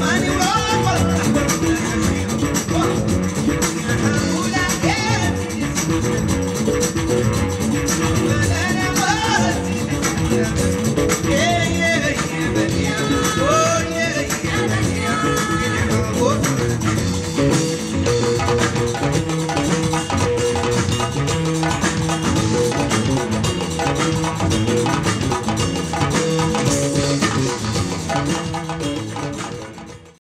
Maniwala,